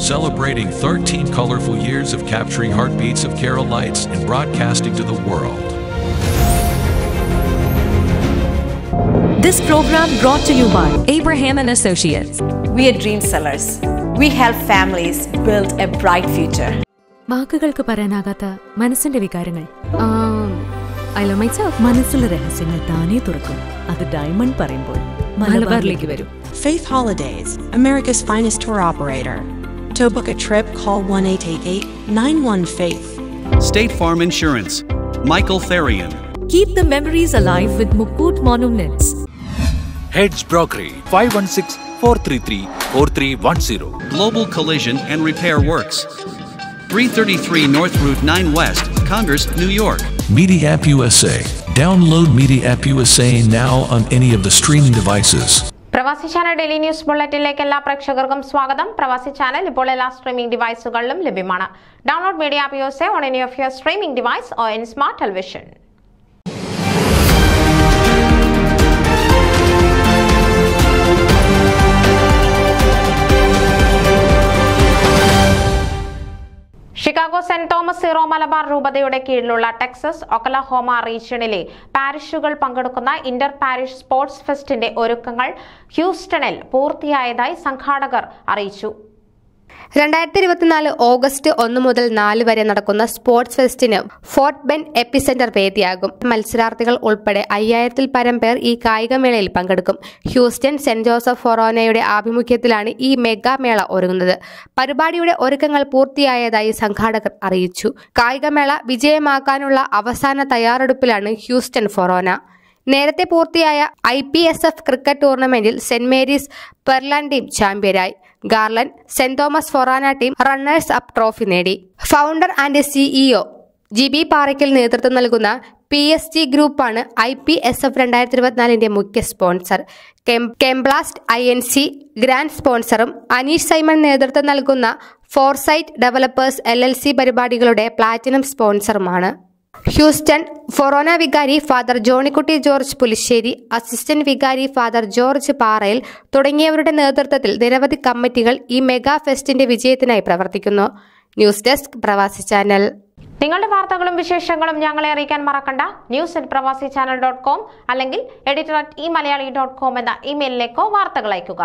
celebrating 13 colorful years of capturing heartbeats of Carolites and broadcasting to the world. This program brought to you by Abraham and Associates. We are dream sellers. We help families build a bright future. വാക്കുകൾക്ക് പറയാനാകാത്ത മനസ്സിന്റെ വികാരങ്ങൾ I love my self മനസ്സിലെ രഹസ്യങ്ങൾ താനേ തുറക്കും അത് diamond പറയുമ്പോൾ മലബാറിലേക്ക് വരും Faith Holidays, America's finest tour operator. to book a trip, call 1 888 91 Faith. State Farm Insurance. Michael Therian. Keep the memories alive with Mukut Monuments. Heads Brokery 516 433 4310. Global Collision and Repair Works. 333 North Route 9 West, Congress, New York. Media App USA. Download Media App USA now on any of the streaming devices. Pravasi channel daily news ബുള്ളറ്റിലേക്ക് എല്ലാ പ്രേക്ഷകർക്കും സ്വാഗതം. പ്രവാസി channel ഇപ്പോൾ എല്ലാ streaming ഡിവൈസുകളിലും ലഭ്യമാണ്. Download media on any of your streaming device or in smart television. Chicago Saint Thomas Syro Malabar രൂപതയുടെ കീഴിലുള്ള ടെക്സസ് ഒക്കലഹോമ റീജിയണിലെ പാരിഷുകൾ പങ്കെടുക്കുന്ന ഇന്റർ പാരിഷ് സ്പോർട്സ് ഫെസ്റ്റിന്റെ ഒരുക്കങ്ങൾ ഹ്യൂസ്റ്റണിൽ പൂർത്തിയായതായി സംഘാടകർ അറിയിച്ചു. രണ്ടായിരത്തി ഇരുപത്തിനാല് ഓഗസ്റ്റ് ഒന്ന് മുതൽ നാല് വരെ നടക്കുന്ന സ്പോർട്സ് ഫെസ്റ്റിന് ഫോർട്ട് ബെൻ എപ്പിസെന്റർ വേദിയാകും. മത്സരാർത്ഥികൾ ഉൾപ്പെടെ അയ്യായിരത്തിൽ പരം പേർ ഈ കായികമേളയിൽ പങ്കെടുക്കും. ഹ്യൂസ്റ്റൺ സെന്റ് ജോസഫ് ഫൊറോനയുടെ ആഭിമുഖ്യത്തിലാണ് ഈ മെഗാമേള ഒരുങ്ങുന്നത്. പരിപാടിയുടെ ഒരുക്കങ്ങൾ പൂർത്തിയായതായി സംഘാടകർ അറിയിച്ചു. കായികമേള വിജയമാക്കാനുള്ള അവസാന തയ്യാറെടുപ്പിലാണ് ഹ്യൂസ്റ്റൺ ഫൊറോന. നേരത്തെ പൂർത്തിയായ I P S F cricket ടൂർണമെന്റിൽ സെന്റ് മേരീസ് പെർലാൻ ടീം ചാമ്പ്യനായി. Garland saint Thomas Forane team runners up trophy നേടി. Founder and CEO G B Parakkal നേതൃത്വം നൽകുന്ന പി എസ് ജി ഗ്രൂപ്പാണ് ഐ പി എസ് എഫ് രണ്ടായിരത്തി ഇരുപത്തിനാലിന്റെ മുഖ്യ sponsor. കെംബ്ലാസ്റ്റ് I N C grand സ്പോൺസറും അനീഷ് സൈമൺ നേതൃത്വം നൽകുന്ന Foresight Developers L L C പരിപാടികളുടെ പ്ലാറ്റിനം സ്പോൺസറുമാണ്. ഹ്യൂസ്റ്റൺ ഫൊറോന വികാരി Father Johnykutty George Pulissery assistant വികാരി ഫാദർ ജോർജ് പാറയിൽ തുടങ്ങിയവരുടെ നേതൃത്വത്തിൽ നിരവധി കമ്മിറ്റികൾ ഈ മെഗാ ഫെസ്റ്റിന്റെ വിജയത്തിനായി പ്രവർത്തിക്കുന്നു. News desk Pravasi channel. നിങ്ങളുടെ വാർത്തകളും വിശേഷങ്ങളും ഞങ്ങളെ അറിയിക്കാൻ മറക്കണ്ട. News at Pravasi channel dot com അല്ലെങ്കിൽ editor at E Malayali dot com എന്ന ഇമെയിലിലേക്കോ വാർത്തകൾ അയയ്ക്കുക.